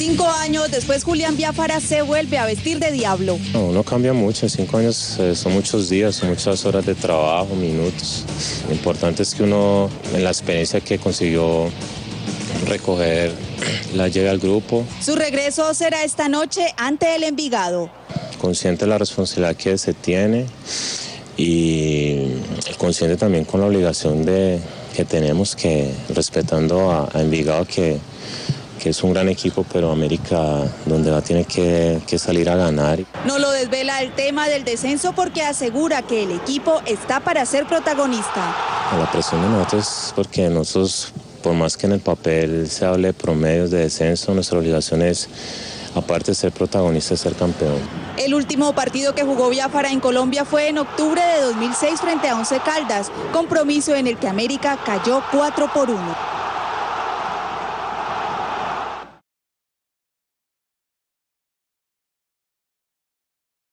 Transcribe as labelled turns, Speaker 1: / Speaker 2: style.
Speaker 1: Cinco años después, Julián Biafara se vuelve a vestir de diablo.
Speaker 2: No, no cambia mucho. Cinco años eh, son muchos días, son muchas horas de trabajo, minutos. Lo importante es que uno, en la experiencia que consiguió recoger, la lleve al grupo.
Speaker 1: Su regreso será esta noche ante el Envigado.
Speaker 2: Consciente de la responsabilidad que se tiene y consciente también con la obligación de, que tenemos que, respetando a, a Envigado, que, que es un gran equipo, pero América donde va tiene que, que salir a ganar.
Speaker 1: No lo desvela el tema del descenso porque asegura que el equipo está para ser protagonista.
Speaker 2: La presión de nosotros es porque nosotros, por más que en el papel se hable de promedios de descenso, nuestra obligación es, aparte de ser protagonista, ser campeón.
Speaker 1: El último partido que jugó Biafara en Colombia fue en octubre de 2006 frente a Once Caldas, compromiso en el que América cayó 4 por 1.